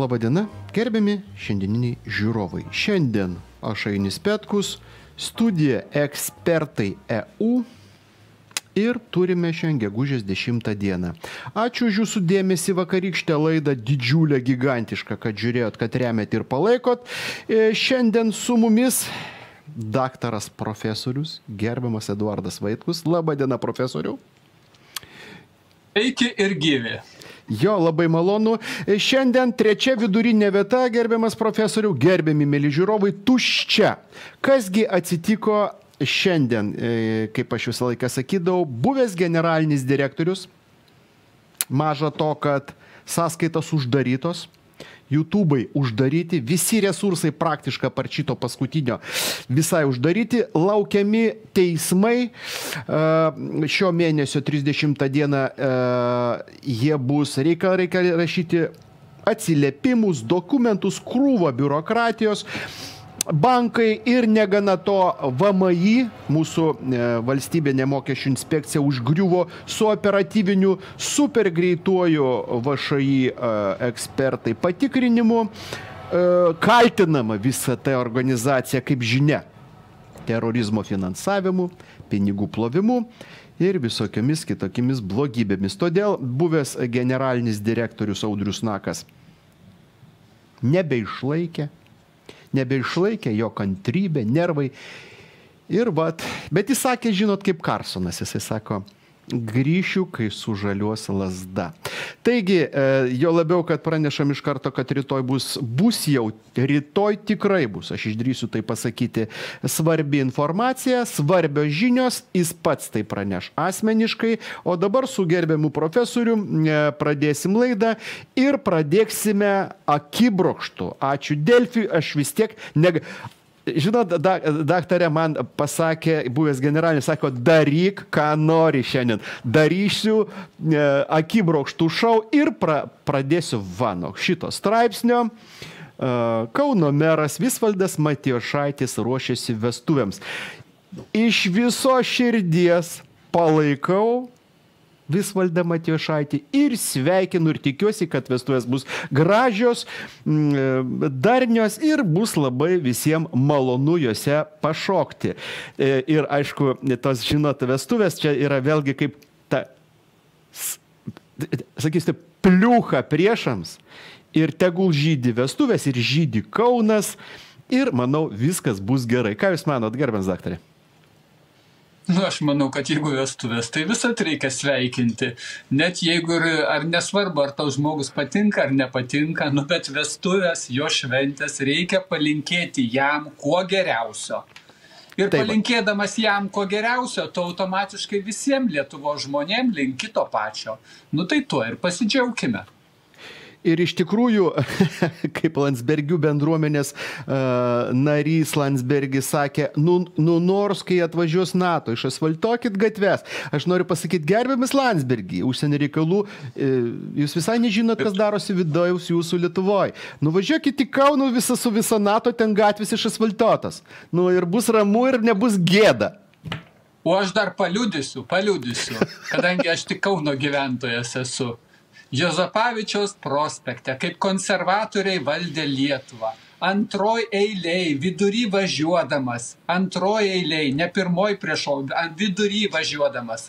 Labadiena, gerbiami šiandieniniai žiūrovai. Šiandien aš Ainis Petkus, studija ekspertai EU ir turime šiandien gegužės 10 dieną. Ačiū už jūsų dėmesį vakarykštę laidą, didžiulę, gigantišką, kad žiūrėjot, kad remėt ir palaikot. E, Šiandien su mumis daktaras profesorius, gerbiamas Eduardas Vaitkus. Labadiena, profesoriu. Eiki ir gyvi. Jo, labai malonu. E, Šiandien trečia vidurinė vieta, gerbiamas profesoriu, gerbiami mėly žiūrovai, tuščia. Kasgi atsitiko šiandien, e, kaip aš visą laiką sakydavau, buvęs generalinis direktorius, maža to, kad sąskaitos uždarytos, YouTube'ai uždaryti, visi resursai praktiškai par šito paskutinio visai uždaryti, laukiami teismai. E, Šio mėnesio 30 dieną e, jie bus, reikia, reikia rašyti atsiliepimus, dokumentus, krūvą biurokratijos bankai ir negana to VMI, mūsų e, valstybinė mokesčių inspekcija, užgriuvo su operatyviniu supergreituoju VŠI e, ekspertai patikrinimu. E, kaltinama visa ta organizacija, kaip žinia, terorizmo finansavimu, pinigų plovimu ir visokiamis kitokiamis blogybėmis. Todėl buvęs generalinis direktorius Audrius Nakas nebeišlaikė nebeišlaikė jo kantrybė, nervai. Ir vat, bet jis sakė, žinot, kaip Karsonas, jisai sako, grįšiu, kai sužaliuos lasda. Taigi, e, jo labiau, kad pranešam iš karto, kad rytoj bus, bus jau, rytoj tikrai bus, aš išdrysiu tai pasakyti, svarbi informacija, svarbios žinios, jis pats tai praneš asmeniškai, o dabar su gerbiamu profesoriu e, pradėsim laidą ir pradėksime akibrokštų. Ačiū Delfiui, aš vis tiek, neg... Žinot, da, daktarė man pasakė, buvęs generalinis, sako, daryk, ką nori šiandien. Darysiu e, akibrokštų šau ir pra, pradėsiu vano šito straipsnio. E, Kauno meras Visvaldas Matijošaitis ruošiasi vestuvėms. Iš viso širdies palaikau Visvaldą Matijošaitį ir sveikinu ir tikiuosi, kad vestuvės bus gražios, mm, darnios ir bus labai visiems malonu juose pašokti. E, Ir aišku, tos, žinot, vestuvės čia yra vėlgi kaip ta, sakysite, pliucha priešams ir tegul žydi vestuvės ir žydi Kaunas ir manau viskas bus gerai. Ką Jūs manot, gerbės daktarė? Nu, aš manau, kad jeigu vestuvės, tai visat reikia sveikinti. Net jeigu ir, ar nesvarbu, ar tau žmogus patinka ar nepatinka, nu, bet vestuvės, jo šventės reikia palinkėti jam kuo geriausio. Ir Taip. palinkėdamas jam kuo geriausio, tu automatiškai visiems Lietuvo žmonėm linki to pačio. Nu tai tuo ir pasidžiaugkime. Ir iš tikrųjų, kaip Landsbergių bendruomenės uh, narys Landsbergis sakė, nu, nu nors kai atvažiuos NATO, išasfaltuokit gatves. Aš noriu pasakyti, gerbiamis Landsbergį, užsienio reikalų, e, jūs visai nežinot, kas darosi vidaus jūsų Lietuvoje. Nuvažiuokit į Kaunų visą su visa NATO, ten gatvės išasfaltuotas. Nu ir bus ramu ir nebus gėda. O aš dar paliudysiu, paliudysiu, kadangi aš tik Kauno gyventojas esu. Jozapavičiaus prospekte, kaip konservatoriai valdė Lietuvą. Antroj eiliai, vidury važiuodamas, antroj eiliai, ne pirmoj priešo, ant vidury važiuodamas.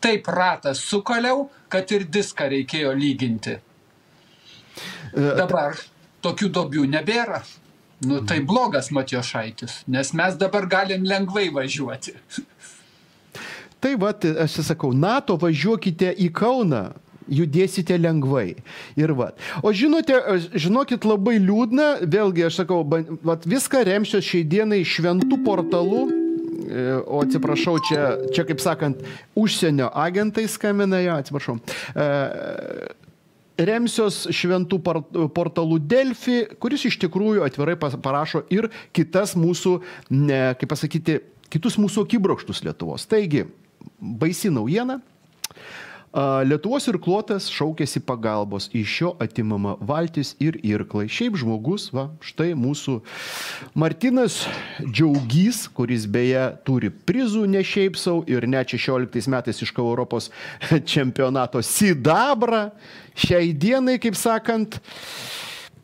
Taip ratas sukaliau, kad ir diską reikėjo lyginti. Dabar tokių dobių nebėra. Nu tai blogas Matijošaitis, nes mes dabar galim lengvai važiuoti. Tai va, aš sakau, NATO važiuokite į Kauną, judėsite lengvai. Ir va. O žinote, žinokit, labai liūdna, vėlgi aš sakau, vat viską remsiu šiai dienai šventų portalų. e, O atsiprašau, čia, čia kaip sakant, užsienio agentai skambina, jo, atsiprašau. E, remsios šventų portalų Delfi, kuris iš tikrųjų atvirai parašo ir kitas mūsų, ne, kaip pasakyti, kitus mūsų akibrokštus Lietuvos. Taigi, baisi naujiena. Lietuvos irkluotas šaukėsi pagalbos, iš jo atimama valtis ir irklai. Šiaip žmogus, va, štai mūsų Martinas Džiaugys, kuris beje turi prizų ne šiaip savo ir net 16 metais iš Europos čempionato Sidabrą, šiai dienai, kaip sakant,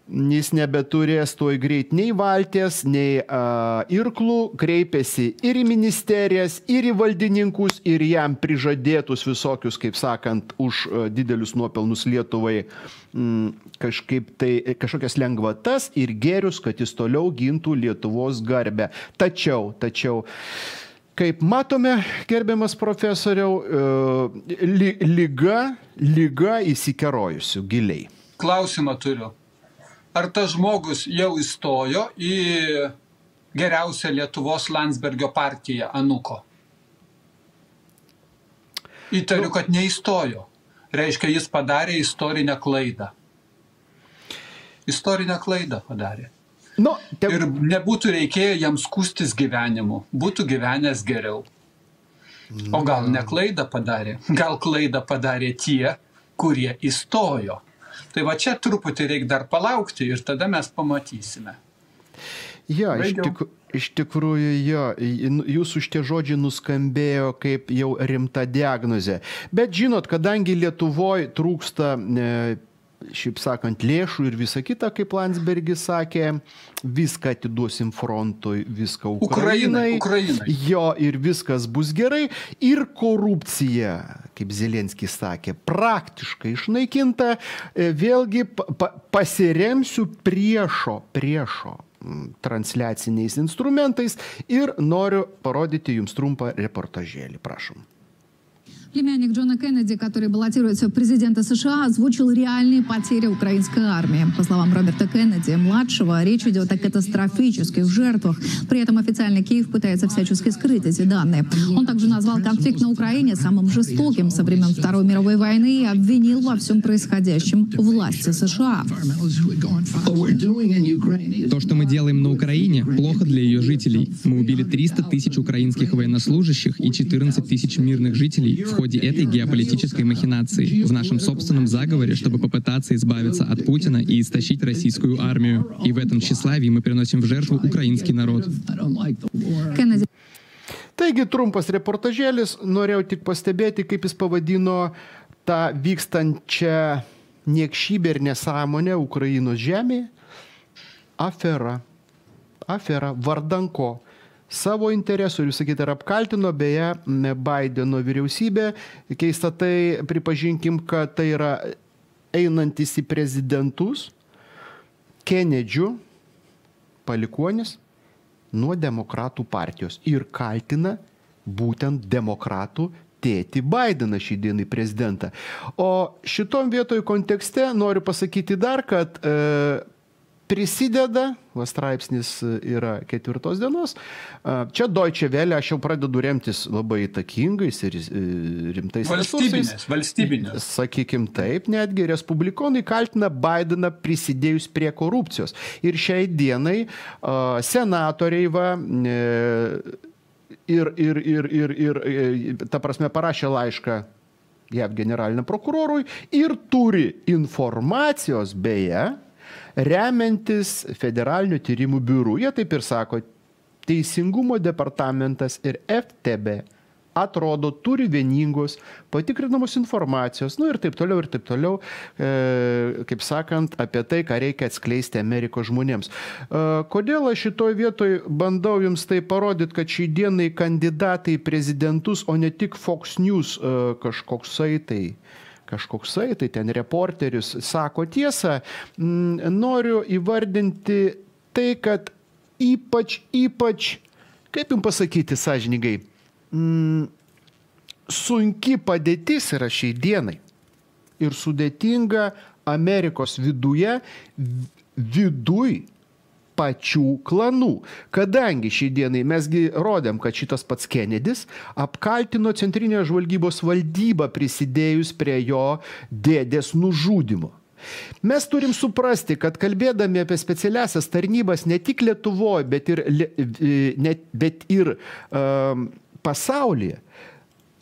jis nebeturės toj greit nei valties, nei uh, irklų, kreipėsi ir į ministerijas, ir į valdininkus, ir jam prižadėtus visokius, kaip sakant, už uh, didelius nuopelnus Lietuvai mm, kažkaip tai kažkokias lengvatas ir gėrius, kad jis toliau gintų Lietuvos garbę. Tačiau, tačiau, kaip matome, gerbiamas profesoriau, uh, lyga, lyga įsikerojusių giliai. Klausimą turiu ar tas žmogus jau įstojo į geriausią Lietuvos Landsbergio partiją Anuko? Įtariu, kad neįstojo. Reiškia, jis padarė istorinę klaidą. Istorinę klaidą padarė. Nu, te... Ir nebūtų reikėję jam skustis gyvenimu, būtų gyvenęs geriau. O gal ne klaidą padarė, gal klaidą padarė tie, kurie įstojo. Tai va čia truputį reikia dar palaukti ir tada mes pamatysime. Jo, iš, tik, iš tikrųjų, jo, nu, jūsų šitie žodžiai nuskambėjo kaip jau rimta diagnozė. Bet žinot, kadangi Lietuvoje trūksta e, šiaip sakant, lėšų ir visa kita, kaip Landsbergis sakė, viską atiduosim frontui, viską Ukrainai. Ukrainai, Ukrainai. Jo, ir viskas bus gerai. Ir korupcija, kaip Zelenskis sakė, praktiškai išnaikinta. E, vėlgi pa pasiremsiu priešo, priešo transliaciniais instrumentais ir noriu parodyti jums trumpą reportažėlį. Prašom. Племянник Джона Кеннеди, который баллотируется в президента США, озвучил реальные потери украинской армии. По словам Роберта Кеннеди, младшего, речь идет о катастрофических жертвах. При этом официально Киев пытается всячески скрыть эти данные. Он также назвал конфликт на Украине самым жестоким со времен Второй мировой войны и обвинил во всем происходящем власти США. То, что мы делаем на Украине, плохо для ее жителей. Мы убили 300 тысяч украинских военнослужащих и 14 тысяч мирных жителей в ходе ходе этой геополитической махинации, в нашем собственном заговоре, чтобы попытаться избавиться от Путина и истощить российскую армию. И в этом тщеславии мы приносим в жертву украинский народ. Taigi trumpas reportažėlis, norėjau tik pastebėti, kaip jis pavadino tą vykstančią niekšybę ir nesąmonę Ukrainos žemėje. Afera. Afera. Vardanko savo interesų ir visą kitą ir apkaltino, beje, Bideno vyriausybė. Keista tai, pripažinkim, kad tai yra einantis į prezidentus Kenedžių palikuonis nuo demokratų partijos ir kaltina būtent demokratų tėti Bideną šį dieną į prezidentą. O šitom vietoj kontekste noriu pasakyti dar, kad e, prisideda, va straipsnis yra ketvirtos dienos. Čia Deutsche Welle aš jau pradedu remtis labai įtakingais ir e, rimtais valstybinės. Valstybinės. Sakykime taip, netgi respublikonai kaltina Bideną prisidėjus prie korupcijos. Ir šiai dienai senatoriai va, e, ir, ir, ir, ir, ir, e, ta prasme, parašė laišką JAV generaliniam prokurorui ir turi informacijos beje, remiantis federalinių tyrimų biurų. Jie taip ir sako, Teisingumo departamentas ir FTB atrodo turi vieningos patikrinamos informacijos, nu ir taip toliau, ir taip toliau, e, kaip sakant, apie tai, ką reikia atskleisti Amerikos žmonėms. E, kodėl aš šitoj vietoj bandau jums tai parodyti, kad šį dienai kandidatai į prezidentus, o ne tik Fox News e, kažkoksai tai kažkoksai, tai ten reporteris sako tiesą, mm, noriu įvardinti tai, kad ypač, ypač, kaip jums pasakyti sąžiningai, mm, sunki padėtis yra šiai dienai ir sudėtinga Amerikos viduje, viduj pačių klanų. Kadangi šį dienai mesgi rodėm, kad šitas pats Kennedys apkaltino Centrinio žvalgybos valdybą prisidėjus prie jo dėdės nužudimo. Mes turim suprasti, kad kalbėdami apie specialiasias tarnybas ne tik Lietuvoje, bet ir, net, bet ir um, pasaulyje,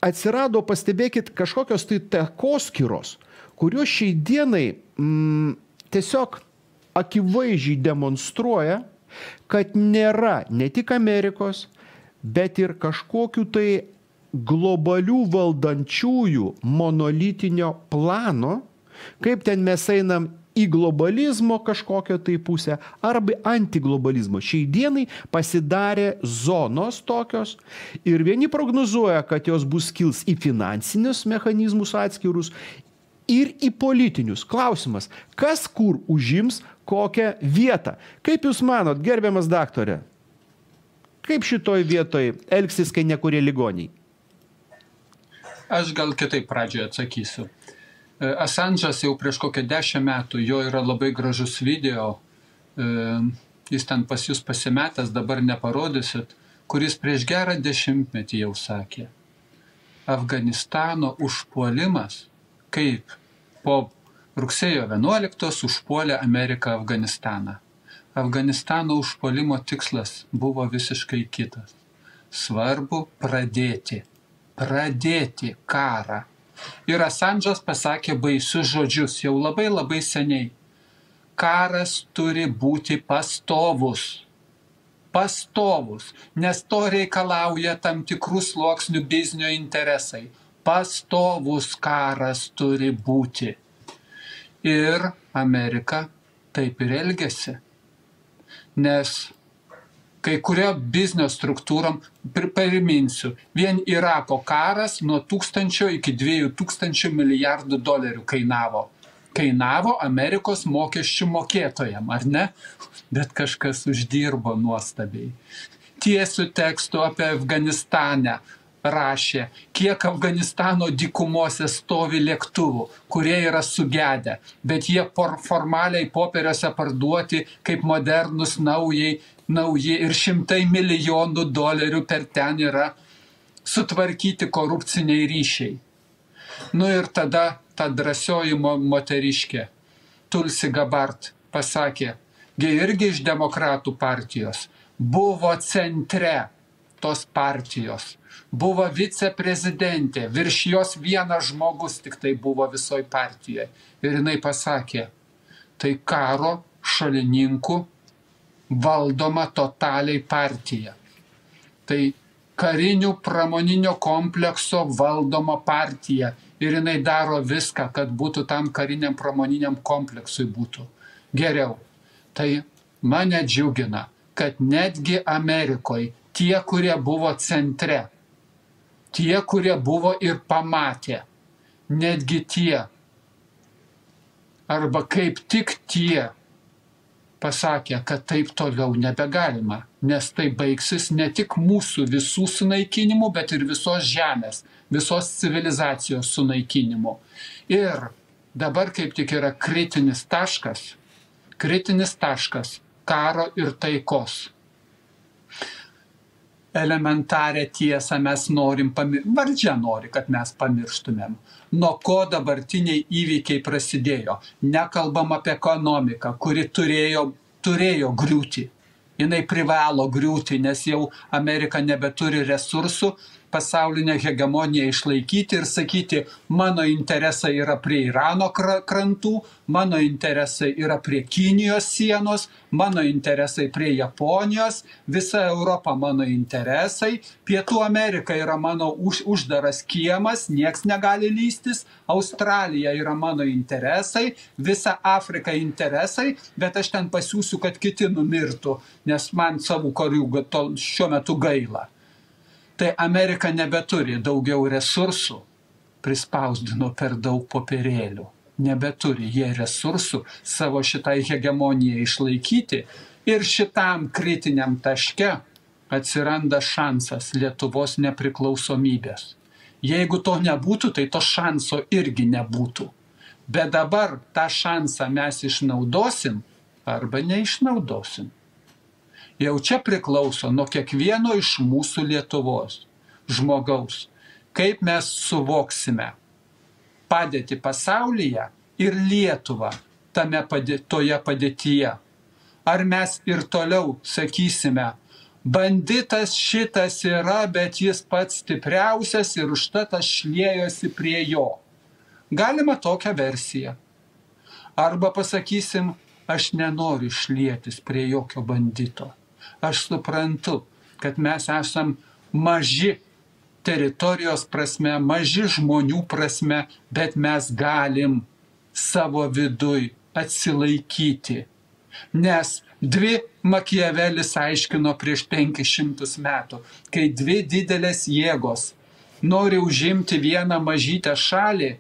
atsirado, pastebėkit, kažkokios tai takoskiros, kurios šiai dienai mm, tiesiog akivaizdžiai demonstruoja, kad nėra ne tik Amerikos, bet ir kažkokiu tai globalių valdančiųjų monolitinio plano, kaip ten mes einam į globalizmo kažkokio tai pusę arba antiglobalizmo. Šiai dienai pasidarė zonos tokios ir vieni prognozuoja, kad jos bus kils į finansinius mechanizmus atskirus ir į politinius. Klausimas, kas kur užims kokią vietą. Kaip Jūs manot, gerbiamas daktarė, kaip šitoj vietoj elgsis, kai nekurie ligoniai? Aš gal kitaip pradžioje atsakysiu. E, Assange'as jau prieš kokią dešimt metų, jo yra labai gražus video, e, jis ten pas jūs pasimetęs, dabar neparodysit, kuris prieš gerą dešimtmetį jau sakė. Afganistano užpuolimas, kaip po rugsėjo 11 užpuolė Ameriką Afganistaną. Afganistano užpuolimo tikslas buvo visiškai kitas. Svarbu pradėti, pradėti karą Ir Assange'as pasakė baisius žodžius jau labai labai seniai. Karas turi būti pastovus. Pastovus, nes to reikalauja tam tikrų sluoksnių biznio interesai. Pastovus karas turi būti. Ir Amerika taip ir elgesi. Nes kai kurio biznio struktūrom, priminsiu, vien Irako karas nuo tūkstančio iki dviejų tūkstančių milijardų dolerių kainavo. Kainavo Amerikos mokesčių mokėtojam, ar ne? Bet kažkas uždirbo nuostabiai. Tiesių tekstų apie Afganistanę rašė, kiek Afganistano dykumose stovi lėktuvų, kurie yra sugedę, bet jie formaliai popieriuose parduoti kaip modernus naujai nauji ir šimtai milijonų dolerių per ten yra sutvarkyti korupciniai ryšiai. Nu ir tada ta drąsioji moteriškė, Tulsi Gabart, pasakė, gi irgi iš demokratų partijos, buvo centre tos partijos, buvo viceprezidentė, virš jos vienas žmogus tik tai buvo visoji partijoje. Ir jinai pasakė, tai karo šalininkų valdoma totaliai partija. Tai karinių pramoninio komplekso valdoma partija ir jinai daro viską, kad būtų tam kariniam pramoniniam kompleksui būtų geriau. Tai mane džiugina, kad netgi Amerikoje tie, kurie buvo centre, tie, kurie buvo ir pamatė, netgi tie, arba kaip tik tie, pasakė, kad taip toliau nebegalima, nes tai baigsis ne tik mūsų visų sunaikinimu, bet ir visos žemės, visos civilizacijos sunaikinimu. Ir dabar kaip tik yra kritinis taškas, kritinis taškas karo ir taikos. Elementarę tiesą mes norim pamiršti, valdžia nori, kad mes pamirštumėm nuo ko dabartiniai įvykiai prasidėjo. Nekalbam apie ekonomiką, kuri turėjo, turėjo griūti. Jinai privalo griūti, nes jau Amerika nebeturi resursų, pasaulinę hegemoniją išlaikyti ir sakyti, mano interesai yra prie Irano krantų, mano interesai yra prie Kinijos sienos, mano interesai prie Japonijos, visa Europa mano interesai, Pietų Amerika yra mano už, uždaras kiemas, nieks negali lystis, Australija yra mano interesai, visa Afrika interesai, bet aš ten pasiūsiu, kad kiti numirtų, nes man savų karių šiuo metu gaila tai Amerika nebeturi daugiau resursų, prispausdino per daug popierėlių. Nebeturi jie resursų savo šitai hegemonijai išlaikyti ir šitam kritiniam taške atsiranda šansas Lietuvos nepriklausomybės. Jeigu to nebūtų, tai to šanso irgi nebūtų. Bet dabar tą šansą mes išnaudosim arba neišnaudosim jau čia priklauso nuo kiekvieno iš mūsų Lietuvos žmogaus, kaip mes suvoksime padėti pasaulyje ir Lietuvą tame padė, toje padėtyje. Ar mes ir toliau sakysime, banditas šitas yra, bet jis pats stipriausias ir užtat aš šliejosi prie jo. Galima tokią versiją. Arba pasakysim, aš nenoriu šlėtis prie jokio bandito aš suprantu, kad mes esam maži teritorijos prasme, maži žmonių prasme, bet mes galim savo viduj atsilaikyti. Nes dvi Makiavelis aiškino prieš 500 metų, kai dvi didelės jėgos nori užimti vieną mažytę šalį,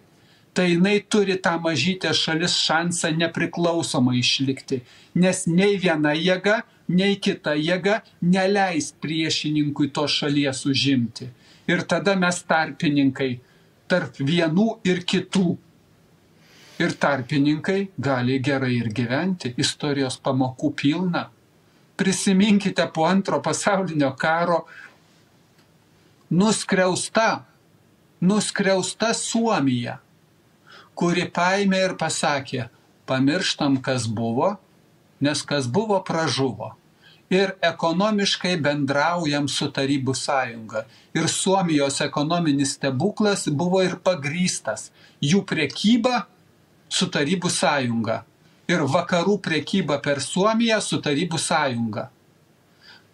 tai jinai turi tą mažytę šalis šansą nepriklausomai išlikti, nes nei viena jėga, nei kita jėga neleis priešininkui to šalies užimti. Ir tada mes tarpininkai tarp vienų ir kitų. Ir tarpininkai gali gerai ir gyventi, istorijos pamokų pilna. Prisiminkite po antro pasaulinio karo nuskriausta, nuskriausta Suomija, kuri paėmė ir pasakė, pamirštam, kas buvo, nes kas buvo pražuvo. Ir ekonomiškai bendraujam su Tarybų sąjunga. Ir Suomijos ekonominis stebuklas buvo ir pagrystas. Jų priekyba su Tarybų sąjunga ir vakarų priekyba per Suomiją su Tarybų sąjunga.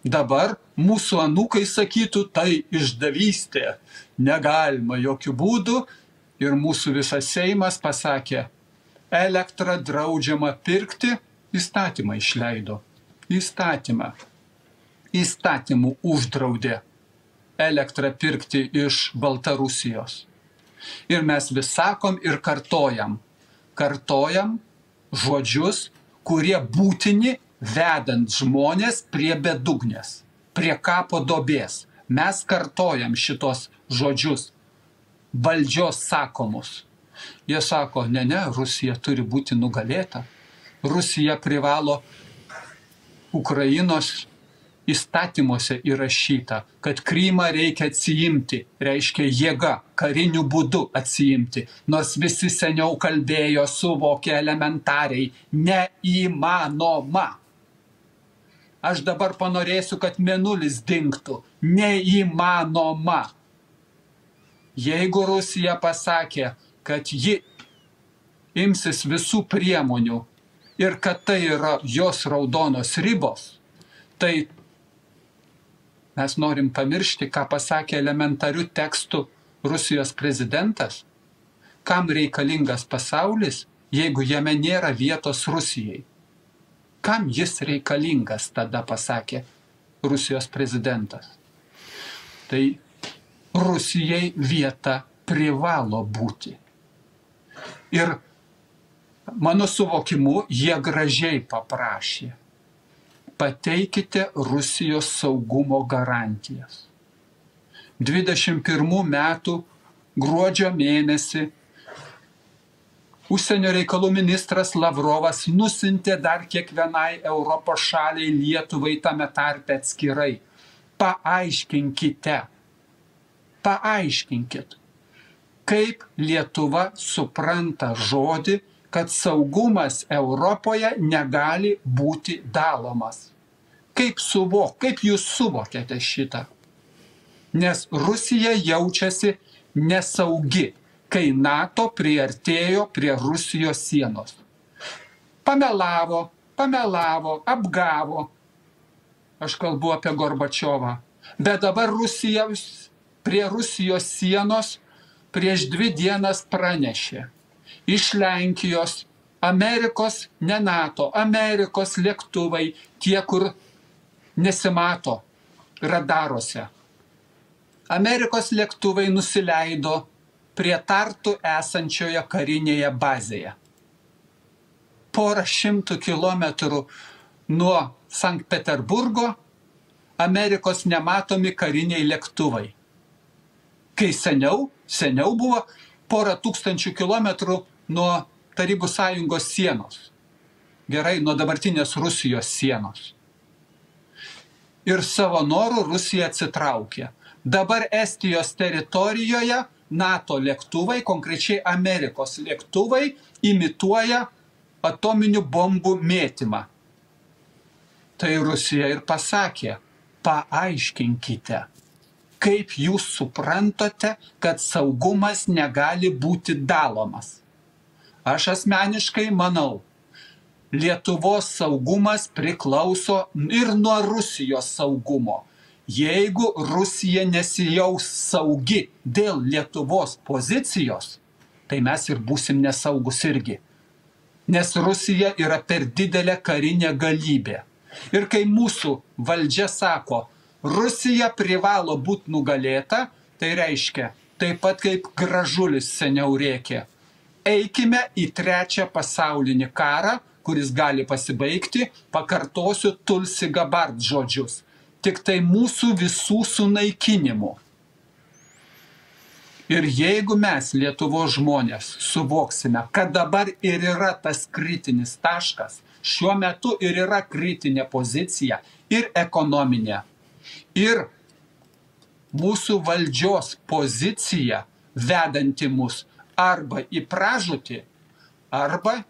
Dabar mūsų anūkai sakytų, tai išdavystė, negalima jokių būdų ir mūsų visas Seimas pasakė, elektrą draudžiama pirkti, įstatymą išleido. Įstatymą. Įstatymų uždraudė elektrą pirkti iš Baltarusijos. Ir mes vis sakom ir kartojam, kartojam žodžius, kurie būtini vedant žmonės prie bedugnės, prie kapo dobės. Mes kartojam šitos žodžius, valdžios sakomus. Jie sako, ne, ne, Rusija turi būti nugalėta. Rusija privalo Ukrainos įstatymuose įrašyta, kad Krymą reikia atsijimti, reiškia jėga, kariniu būdu atsijimti, nors visi seniau kalbėjo, suvokė elementariai, neįmanoma. Aš dabar panorėsiu, kad menulis dinktų, neįmanoma. Jeigu Rusija pasakė, kad ji imsis visų priemonių ir kad tai yra jos raudonos ribos, tai Mes norim pamiršti, ką pasakė elementarių tekstų Rusijos prezidentas. Kam reikalingas pasaulis, jeigu jame nėra vietos Rusijai? Kam jis reikalingas, tada pasakė Rusijos prezidentas. Tai Rusijai vieta privalo būti. Ir mano suvokimu, jie gražiai paprašė pateikite Rusijos saugumo garantijas. 21 metų gruodžio mėnesį Užsienio reikalų ministras Lavrovas nusintė dar kiekvienai Europos šaliai Lietuvai tame tarpe atskirai. Paaiškinkite, paaiškinkit, kaip Lietuva supranta žodį, kad saugumas Europoje negali būti dalomas. Kaip suvok, kaip jūs suvokėte šitą? Nes Rusija jaučiasi nesaugi, kai NATO priartėjo prie Rusijos sienos. Pamelavo, pamelavo, apgavo. Aš kalbu apie Gorbačiovą. Bet dabar Rusija prie Rusijos sienos prieš dvi dienas pranešė. Iš Lenkijos, Amerikos, ne NATO, Amerikos lėktuvai, tie, kur nesimato radaruose. Amerikos lėktuvai nusileido prie Tartu esančioje karinėje bazėje. Porą šimtų kilometrų nuo Sankt Peterburgo Amerikos nematomi kariniai lėktuvai. Kai seniau, seniau buvo porą tūkstančių kilometrų nuo Tarybų sąjungos sienos. Gerai, nuo dabartinės Rusijos sienos ir savo norų Rusija atsitraukė. Dabar Estijos teritorijoje NATO lėktuvai, konkrečiai Amerikos lėktuvai, imituoja atominių bombų mėtymą. Tai Rusija ir pasakė, paaiškinkite, kaip jūs suprantate, kad saugumas negali būti dalomas. Aš asmeniškai manau, Lietuvos saugumas priklauso ir nuo Rusijos saugumo. Jeigu Rusija nesijaus saugi dėl Lietuvos pozicijos, tai mes ir būsim nesaugus irgi. nes Rusija yra per didelė karinė galybė. Ir kai mūsų valdžia sako, Rusija privalo būti nugalėta, tai reiškia, taip pat kaip gražulis seniau rėkė, eikime į trečią pasaulinį karą, kuris gali pasibaigti, pakartosiu Tulsi Gabard žodžius, tik tai mūsų visų sunaikinimu. Ir jeigu mes, Lietuvo žmonės, suvoksime, kad dabar ir yra tas kritinis taškas, šiuo metu ir yra kritinė pozicija ir ekonominė, ir mūsų valdžios pozicija vedanti mus arba į pražūtį, arba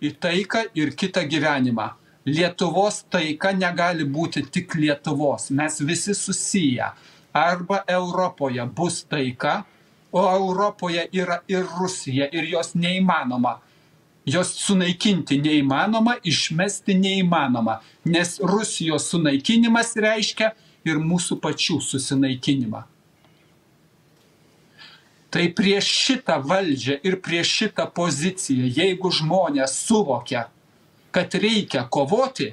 į taiką ir kitą gyvenimą. Lietuvos taika negali būti tik Lietuvos, mes visi susiję arba Europoje bus taika, o Europoje yra ir Rusija ir jos neįmanoma. Jos sunaikinti neįmanoma, išmesti neįmanoma, nes Rusijos sunaikinimas reiškia ir mūsų pačių susinaikinimą. Tai prieš šitą valdžią ir prieš šitą poziciją, jeigu žmonės suvokia, kad reikia kovoti,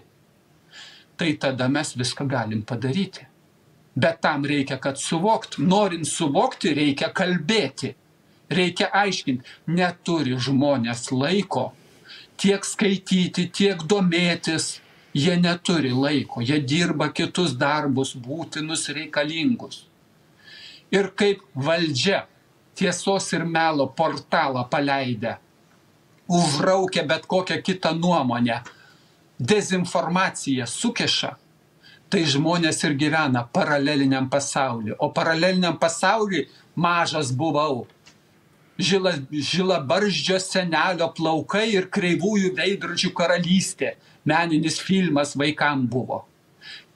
tai tada mes viską galim padaryti. Bet tam reikia, kad suvokt. Norint suvokti, reikia kalbėti. Reikia aiškinti. Neturi žmonės laiko tiek skaityti, tiek domėtis. Jie neturi laiko. Jie dirba kitus darbus, būtinus reikalingus. Ir kaip valdžia tiesos ir melo portalą paleidę, užraukia bet kokią kitą nuomonę, dezinformaciją sukeša, tai žmonės ir gyvena paraleliniam pasauliu. O paraleliniam pasauliu mažas buvau. Žila, žila barždžio senelio plaukai ir kreivųjų veidrodžių karalystė. Meninis filmas vaikam buvo.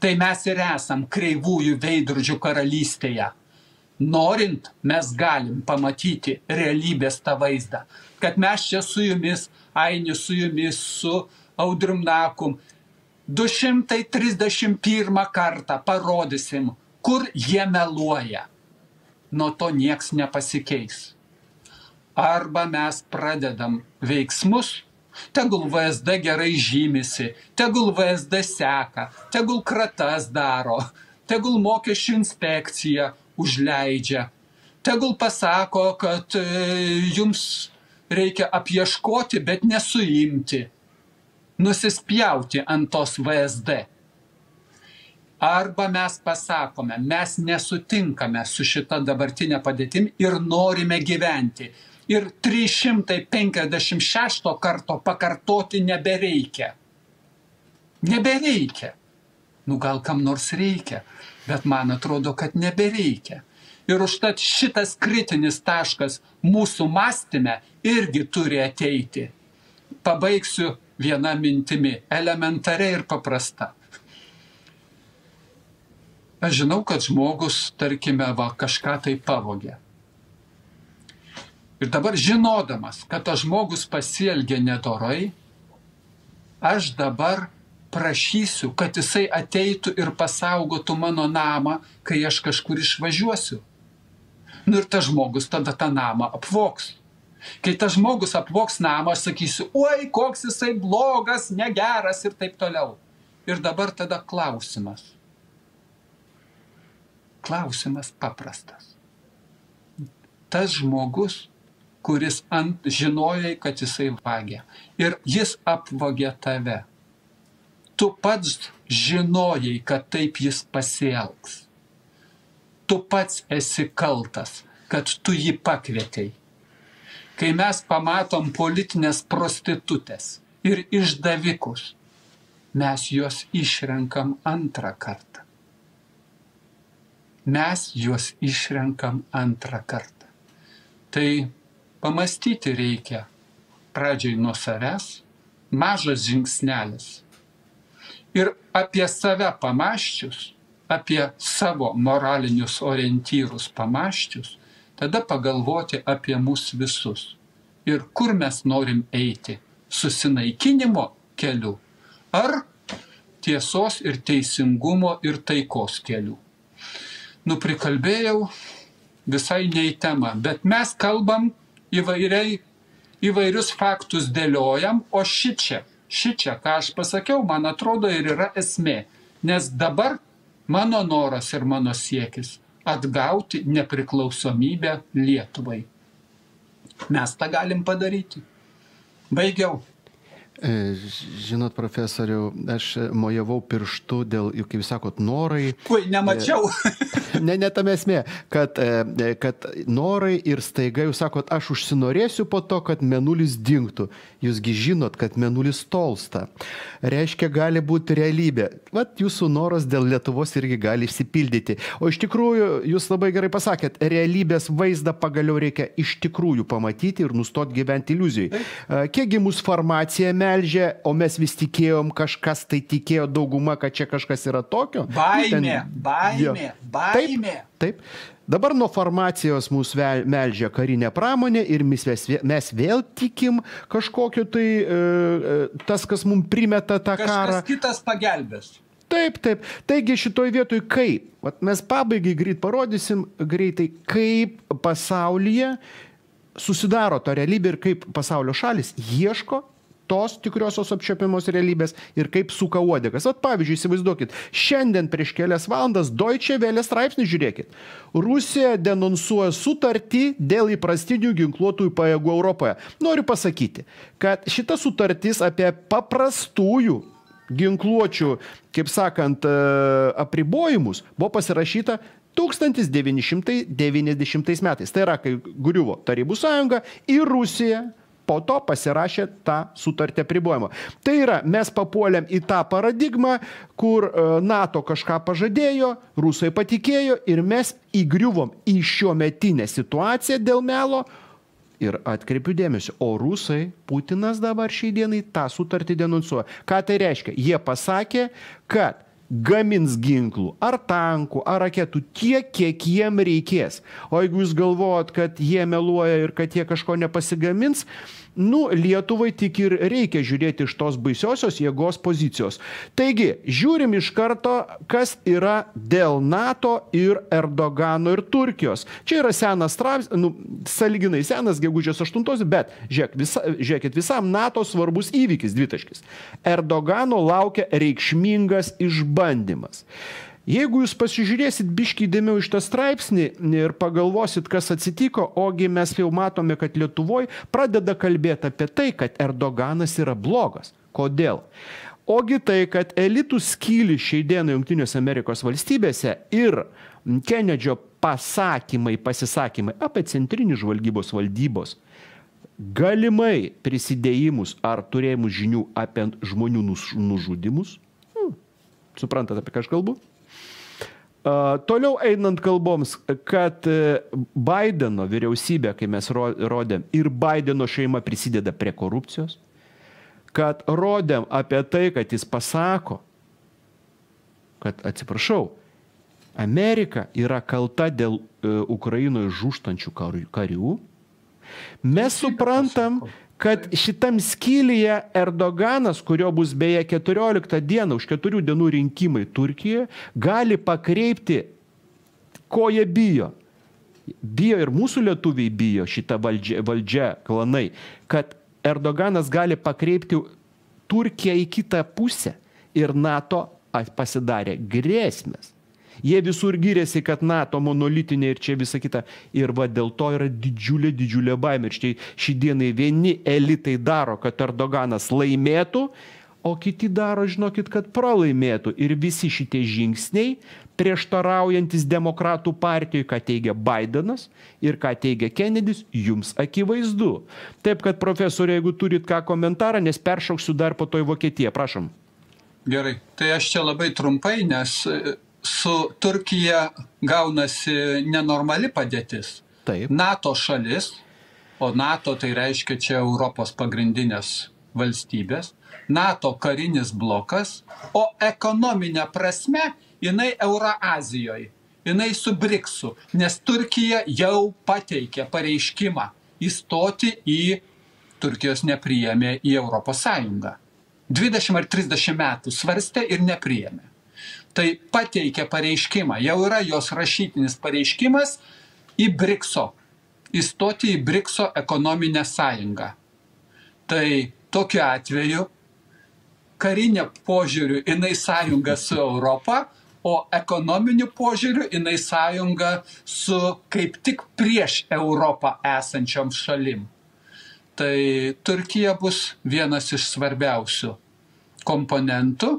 Tai mes ir esam kreivųjų veidrodžių karalystėje. Norint, mes galim pamatyti realybės tą vaizdą. Kad mes čia su jumis, Aini su jumis, su Audrum Nakum, 231 kartą parodysim, kur jie meluoja. Nuo to nieks nepasikeis. Arba mes pradedam veiksmus, tegul VSD gerai žymisi, tegul VSD seka, tegul kratas daro, tegul mokesčių inspekcija užleidžia, tegul pasako, kad e, jums reikia apieškoti, bet nesuimti nusispjauti ant tos VSD. Arba mes pasakome, mes nesutinkame su šita dabartinė padėtim ir norime gyventi. Ir 356 karto pakartoti nebereikia. Nebereikia. Nu gal kam nors reikia, bet man atrodo, kad nebereikia. Ir užtat šitas kritinis taškas mūsų mąstyme irgi turi ateiti. Pabaigsiu viena mintimi, elementaria ir paprasta. Aš žinau, kad žmogus, tarkime, va, kažką tai pavogė. Ir dabar žinodamas, kad tas žmogus pasielgė nedorai, aš dabar prašysiu, kad jisai ateitų ir pasaugotų mano namą, kai aš kažkur išvažiuosiu. Nu ir tas žmogus tada tą namą apvoks. Kai tas žmogus apvoks namą, aš sakysiu, oi, koks jisai blogas, negeras ir taip toliau. Ir dabar tada klausimas. Klausimas paprastas. Tas žmogus, kuris ant žinojai, kad jisai vagia. Ir jis apvogė tave. Tu pats žinojai, kad taip jis pasielgs. Tu pats esi kaltas, kad tu jį pakvietei kai mes pamatom politinės prostitutės ir išdavikus, mes juos išrenkam antrą kartą. Mes juos išrenkam antrą kartą. Tai pamastyti reikia pradžiai nuo savęs, mažas žingsnelis. Ir apie save pamaščius, apie savo moralinius orientyrus pamaščius, tada pagalvoti apie mus visus ir kur mes norim eiti - susinaikinimo keliu ar tiesos ir teisingumo ir taikos keliu. Nu, prikalbėjau visai ne į temą, bet mes kalbam įvairiai įvairius faktus dėliojam, o šičia, šičia, ką aš pasakiau, man atrodo ir yra esmė. Nes dabar mano noras ir mano siekis atgauti nepriklausomybę Lietuvai. Mes tą galim padaryti. Baigiau. E, žinot, profesoriu, aš mojavau pirštu dėl, kaip sakot, norai. Ui, nemačiau. ne, ne tam esmė, kad, e, kad norai ir staiga jūs sakot, aš užsinorėsiu po to, kad menulis dinktų. Jūsgi žinot, kad menulis tolsta. Reiškia, gali būti realybė. Vat jūsų noras dėl Lietuvos irgi gali išsipildyti. O iš tikrųjų, jūs labai gerai pasakėt, realybės vaizdą pagaliau reikia iš tikrųjų pamatyti ir nustoti gyventi iliuzijai. Kiekgi mūsų farmacija melžia, o mes vis tikėjom, kažkas tai tikėjo dauguma, kad čia kažkas yra tokio. Baimė, Ten... baimė, baimė. Taip. taip. Dabar nuo farmacijos mūsų melžia karinė pramonė ir mes, mes vėl tikim kažkokiu tai e, e, tas, kas mums primeta tą Kažkas karą. kitas pagelbės. Taip, taip. Taigi šitoj vietoj kaip? Vat mes pabaigai greit parodysim greitai, kaip pasaulyje susidaro ta realybė ir kaip pasaulio šalis ieško tos tikriosios apčiopiamos realybės ir kaip suka uodegas. Vat pavyzdžiui, įsivaizduokit, šiandien prieš kelias valandas Deutsche Welle straipsnį žiūrėkit. Rusija denonsuoja sutartį dėl įprastinių ginkluotųjų pajėgų Europoje. Noriu pasakyti, kad šita sutartis apie paprastųjų ginkluočių, kaip sakant, e, apribojimus buvo pasirašyta 1990 metais. Tai yra, kai griuvo Tarybų sąjunga ir Rusija po to pasirašė tą sutartį apribojimo. Tai yra, mes papuolėm į tą paradigmą, kur e, NATO kažką pažadėjo, rusai patikėjo ir mes įgriuvom į šio metinę situaciją dėl melo. Ir atkreipiu dėmesį, o rusai, Putinas dabar šiai dienai tą sutartį denunsuoja. Ką tai reiškia? Jie pasakė, kad gamins ginklų, ar tankų, ar raketų tiek, kiek jiem reikės. O jeigu jūs galvojat, kad jie meluoja ir kad jie kažko nepasigamins, nu, Lietuvai tik ir reikia žiūrėti iš tos baisiosios jėgos pozicijos. Taigi, žiūrim iš karto, kas yra dėl NATO ir Erdogano ir Turkijos. Čia yra senas straipsnis, nu, saliginai senas, gegužės 8, bet žiūrėk, visa, žiūrėkit, visam NATO svarbus įvykis dvitaškis. Erdogano laukia reikšmingas išbandymas. Jeigu jūs pasižiūrėsit biškai įdėmiau iš tą straipsnį ir pagalvosit, kas atsitiko, ogi mes jau matome, kad Lietuvoje pradeda kalbėti apie tai, kad Erdoganas yra blogas. Kodėl? Ogi tai, kad elitų skyli šiai dienai Junktinėse Amerikos valstybėse ir Kenedžio pasakymai, pasisakymai apie centrinį žvalgybos valdybos galimai prisidėjimus ar turėjimus žinių apie žmonių nužudimus. Hmm. Suprantate, apie ką aš kalbu? Toliau einant kalboms, kad e, Bideno vyriausybė, kai mes rodėm, ir Bideno šeima prisideda prie korupcijos, kad rodėm apie tai, kad jis pasako, kad atsiprašau, Amerika yra kalta dėl e, Ukrainoje žūstančių karių, mes suprantam, kad šitam skylyje Erdoganas, kurio bus beje 14 dieną, už 4 dienų rinkimai Turkijoje, gali pakreipti, ko jie bijo. Bijo ir mūsų lietuviai bijo šitą valdžią, valdžią klanai, kad Erdoganas gali pakreipti Turkiją į kitą pusę ir NATO pasidarė grėsmės. Jie visur gyrėsi, kad NATO monolitinė ir čia visa kita. Ir va dėl to yra didžiulė, didžiulė baimė. Ir štai šį dieną vieni elitai daro, kad Erdoganas laimėtų, o kiti daro, žinokit, kad pralaimėtų. Ir visi šitie žingsniai prieštaraujantis demokratų partijai, ką teigia Bidenas ir ką teigia Kennedys, jums akivaizdu. Taip, kad profesorė, jeigu turit ką komentarą, nes peršauksiu dar po to į Vokietiją, prašom. Gerai, tai aš čia labai trumpai, nes su Turkija gaunasi nenormali padėtis. Taip. NATO šalis, o NATO tai reiškia čia Europos pagrindinės valstybės, NATO karinis blokas, o ekonominė prasme jinai Euroazijoje, jinai su Briksu, nes Turkija jau pateikė pareiškimą įstoti į Turkijos nepriėmė į Europos Sąjungą. 20 ar 30 metų svarstė ir nepriėmė tai pateikia pareiškimą, jau yra jos rašytinis pareiškimas į BRICSO, įstoti į BRICSO ekonominę sąjungą. Tai tokiu atveju karinė požiūriu jinai sąjunga su Europa, o ekonominiu požiūriu jinai sąjunga su kaip tik prieš Europą esančiom šalim. Tai Turkija bus vienas iš svarbiausių komponentų,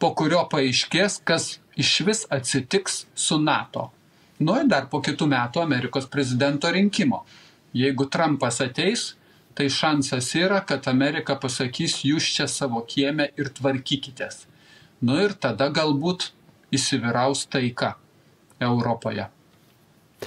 po kurio paaiškės, kas iš vis atsitiks su NATO. Nu ir dar po kitų metų Amerikos prezidento rinkimo. Jeigu Trumpas ateis, tai šansas yra, kad Amerika pasakys, jūs čia savo kieme ir tvarkykitės. Nu ir tada galbūt įsivyraus taika Europoje.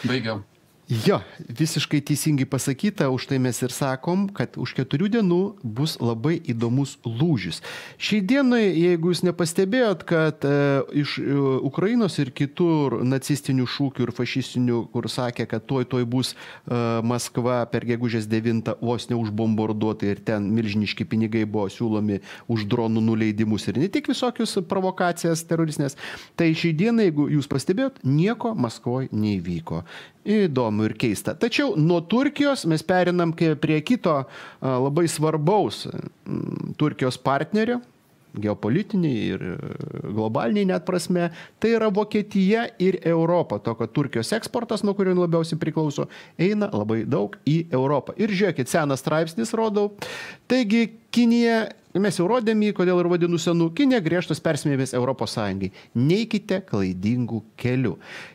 Baigiau. Jo, visiškai teisingai pasakyta, už tai mes ir sakom, kad už keturių dienų bus labai įdomus lūžis. Šiai dienai, jeigu jūs nepastebėjot, kad e, iš e, Ukrainos ir kitur nacistinių šūkių ir fašistinių, kur sakė, kad toj toj bus e, Maskva per gegužės 9 vos neužbombarduota ir ten milžiniški pinigai buvo siūlomi už dronų nuleidimus ir ne tik visokius provokacijas teroristinės, tai šiai dienai, jeigu jūs pastebėjot, nieko Maskvoje neįvyko įdomu ir keista. Tačiau nuo Turkijos mes perinam prie kito labai svarbaus Turkijos partnerio, geopolitiniai ir e, globaliniai net prasme, tai yra Vokietija ir Europa. To, kad Turkijos eksportas, nuo kurio labiausiai priklauso, eina labai daug į Europą. Ir žiūrėkit, senas straipsnis rodau. Taigi Kinija mes jau rodėm jį, kodėl ir vadinu senu, Kinė griežtas persimėmis Europos Sąjungai. Neikite klaidingų kelių.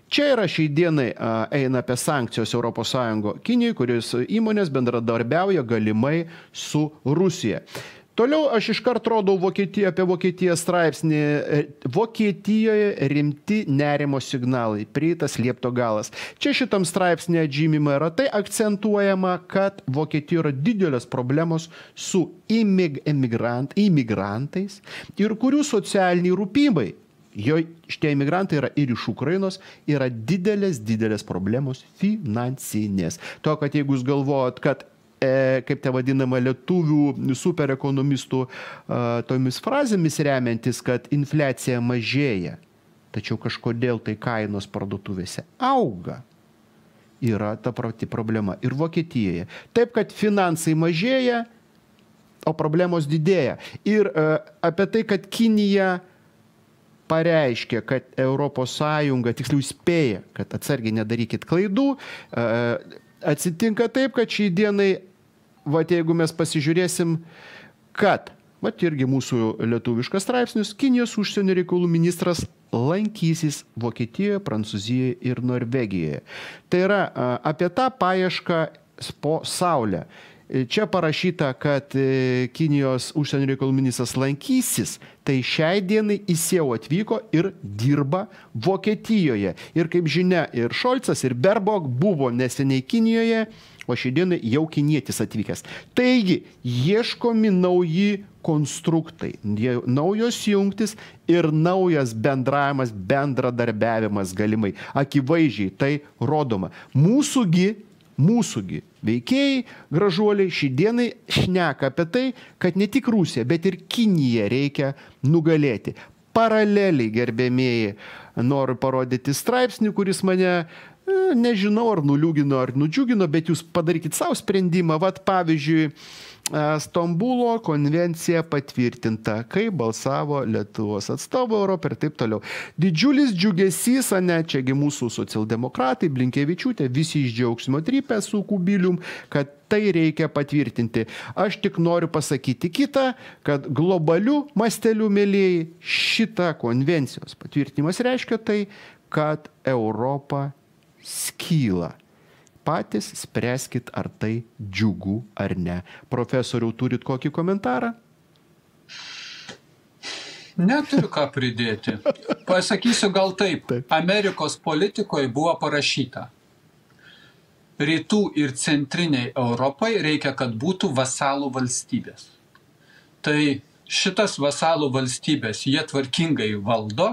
Čia yra šiai dienai eina apie sankcijos Europos Sąjungo Kinijai, kuris įmonės bendradarbiauja galimai su Rusija. Toliau aš iškart rodau Vokietiją, apie Vokietiją straipsnį. E, Vokietijoje rimti nerimo signalai. Prieitas liepto galas. Čia šitam straipsnė žymima yra tai akcentuojama, kad Vokietijoje yra didelės problemos su imig emigrant, imigrantais ir kurių socialiniai rūpybai jo šitie imigrantai yra ir iš Ukrainos, yra didelės, didelės problemos finansinės. To, kad jeigu jūs galvojat, kad kaip te vadinama, lietuvių superekonomistų e, tomis frazėmis remiantis, kad infliacija mažėja, tačiau kažkodėl tai kainos parduotuvėse auga. Yra ta pati problema ir Vokietijoje. Taip, kad finansai mažėja, o problemos didėja. Ir e, apie tai, kad Kinija pareiškė, kad ES, tiksliau įspėja, kad atsargiai nedarykit klaidų, e, atsitinka taip, kad šiai dienai va jeigu mes pasižiūrėsim, kad, va irgi mūsų lietuviškas straipsnis, Kinijos užsienio reikalų ministras lankysis Vokietijoje, Prancūzijoje ir Norvegijoje. Tai yra apie tą paiešką po Saulę. Čia parašyta, kad e, Kinijos užsienio reikalų ministras lankysis, tai šiai dienai jis jau atvyko ir dirba Vokietijoje. Ir kaip žinia, ir Šolcas, ir Berbok buvo neseniai Kinijoje o šiai dienai jau kinietis atvykęs. Taigi, ieškomi nauji konstruktai, naujos jungtis ir naujas bendravimas, bendradarbiavimas galimai. Akivaizdžiai tai rodoma. Mūsųgi mūsųgi veikėjai, gražuoliai šį dienai šneka apie tai, kad ne tik Rusija, bet ir Kinija reikia nugalėti. Paraleliai, gerbėmėjai, noriu parodyti straipsnį, kuris mane nežinau, ar nuliūgino, ar nudžiugino, bet jūs padarykit savo sprendimą. Vat pavyzdžiui, e, Stambulo konvencija patvirtinta, kai balsavo Lietuvos atstovai Europą ir taip toliau. Didžiulis džiugesys, ne, čiagi mūsų socialdemokratai, Blinkievičiūtė, visi iš džiaugsmo trypę su kubilium, kad tai reikia patvirtinti. Aš tik noriu pasakyti kitą, kad globalių mastelių, mėlyjei, šita konvencijos patvirtinimas reiškia tai, kad Europa skyla. Patys spręskit, ar tai džiugu ar ne. Profesoriau, turit kokį komentarą? Neturiu ką pridėti. Pasakysiu gal taip. Amerikos politikoje buvo parašyta. Rytų ir centriniai Europai reikia, kad būtų vasalų valstybės. Tai šitas vasalų valstybės jie tvarkingai valdo,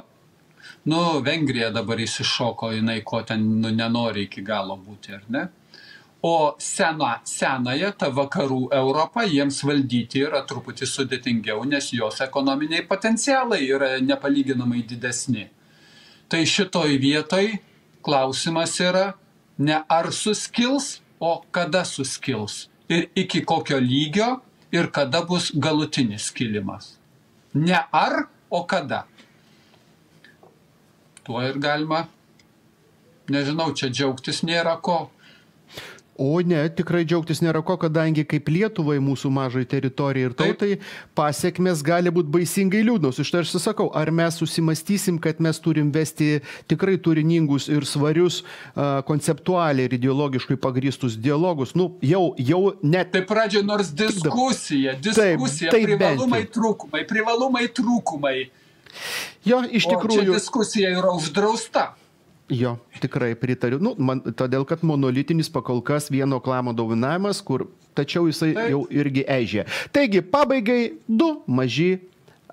nu vengrija dabar išsišoko jinai ko ten nu nenori iki galo būti ar ne o sena senąją tą vakarų europą jiems valdyti yra truputį sudėtingiau nes jos ekonominiai potencialai yra nepalyginamai didesni tai šitoj vietoj klausimas yra ne ar suskils o kada suskils ir iki kokio lygio ir kada bus galutinis kilimas. Ne ar, o kada. Tuo ir galima, nežinau, čia džiaugtis nėra ko. O ne, tikrai džiaugtis nėra ko, kadangi kaip Lietuvai mūsų mažai teritorijai ir tautai pasiekmes gali būti baisingai liūdnos. Iš tai aš sakau, ar mes susimastysim, kad mes turim vesti tikrai turiningus ir svarius, uh, konceptualiai ir ideologiškai pagristus dialogus. Nu, jau, jau net. Tai pradžioje nors diskusija, diskusija, taip, taip privalumai, trūkumai, privalumai, trūkumai. Jo, iš tikrųjų. O diskusija yra uždrausta. Jo, tikrai pritariu. Nu, man, todėl, kad monolitinis pakol kas vieno klamo dominavimas, kur, tačiau jisai Taip. jau irgi ežė. Taigi, pabaigai du maži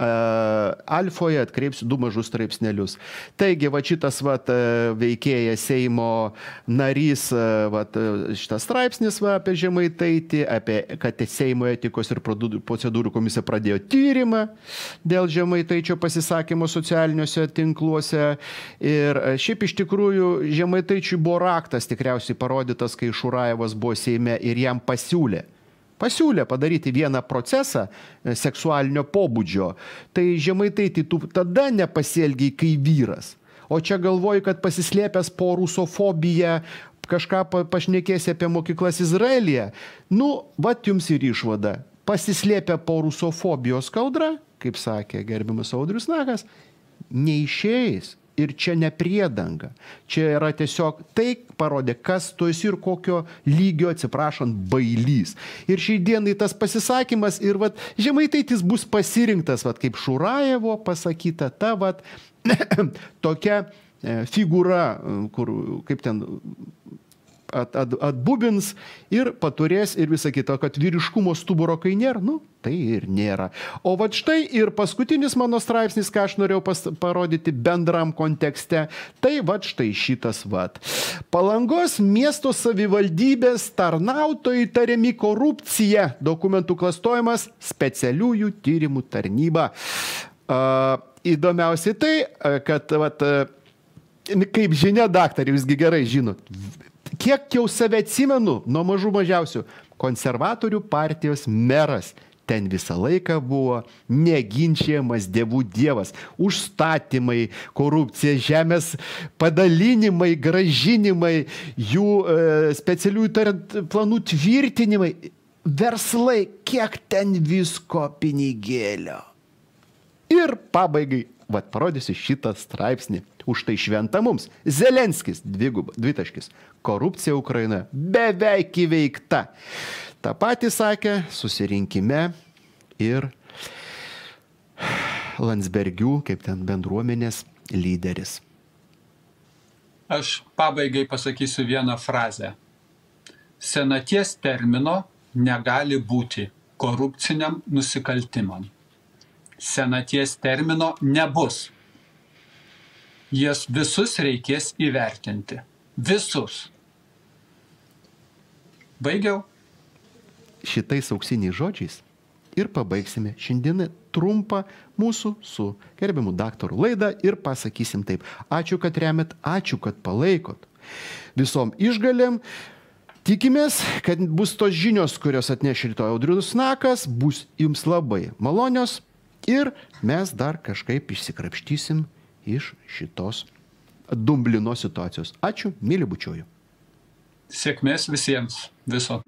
Alfoje atkreipsiu du mažus straipsnelius. Taigi, va šitas va, veikėjas Seimo narys, va, šitas straipsnis va, apie žemaitaitį, apie, kad Seimo etikos ir procedūrų komisija pradėjo tyrimą dėl žemaitaičio pasisakymo socialiniuose tinkluose. Ir šiaip iš tikrųjų žemaitaičiui buvo raktas tikriausiai parodytas, kai Šurajevas buvo Seime ir jam pasiūlė pasiūlė padaryti vieną procesą e, seksualinio pobūdžio, tai žemaitaitį tu tada nepasielgiai kai vyras. O čia galvoju, kad pasislėpęs po rusofobiją kažką pašnekėsi apie mokyklas Izraelyje. Nu, vat jums ir išvada. Pasislėpę po rusofobijos kaudra, kaip sakė gerbiamas Audrius Nakas, neišėjęs ir čia ne priedanga. Čia yra tiesiog tai parodė, kas tu esi ir kokio lygio, atsiprašant, bailys. Ir šiai dienai tas pasisakymas ir vat, žemaitaitis bus pasirinktas, vat, kaip Šurajevo pasakyta, ta vat, tokia e, figūra, kur, kaip ten at, at, atbubins ir paturės ir visa kita, kad vyriškumo stuburo kai nėra, nu, tai ir nėra. O va štai ir paskutinis mano straipsnis, ką aš norėjau pas, parodyti bendram kontekste, tai va štai šitas va. Palangos miesto savivaldybės tarnautojai tariami korupcija, dokumentų klastojimas specialiųjų tyrimų tarnyba. Uh, įdomiausia tai, kad vat, kaip žinia, daktarė, jūsgi gerai žinot, kiek jau save atsimenu, nuo mažų mažiausių, konservatorių partijos meras ten visą laiką buvo neginčiamas dievų dievas. Užstatymai, korupcija, žemės padalinimai, gražinimai, jų e, specialiųjų planų tvirtinimai, verslai, kiek ten visko pinigėlio. Ir pabaigai, vad parodysiu šitą straipsnį. Už tai šventa mums. Zelenskis, dvigub, dvitaškis. Korupcija Ukrainoje beveik įveikta. Ta pati sakė susirinkime ir Landsbergių, kaip ten bendruomenės lyderis. Aš pabaigai pasakysiu vieną frazę. Senaties termino negali būti korupciniam nusikaltimam. Senaties termino nebus jas visus reikės įvertinti. Visus. Baigiau. Šitais auksiniais žodžiais ir pabaigsime šiandieną trumpą mūsų su gerbiamu daktaru laidą ir pasakysim taip. Ačiū, kad remet, ačiū, kad palaikot. Visom išgalėm. Tikimės, kad bus tos žinios, kurios atneš rytoj Audrius Nakas, bus jums labai malonios ir mes dar kažkaip išsikrapštysim iš šitos dumblino situacijos. Ačiū, myli bučiuoju. Sėkmės visiems viso.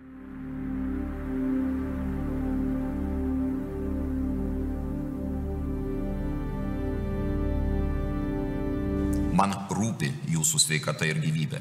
Man rūpi jūsų sveikata ir gyvybė.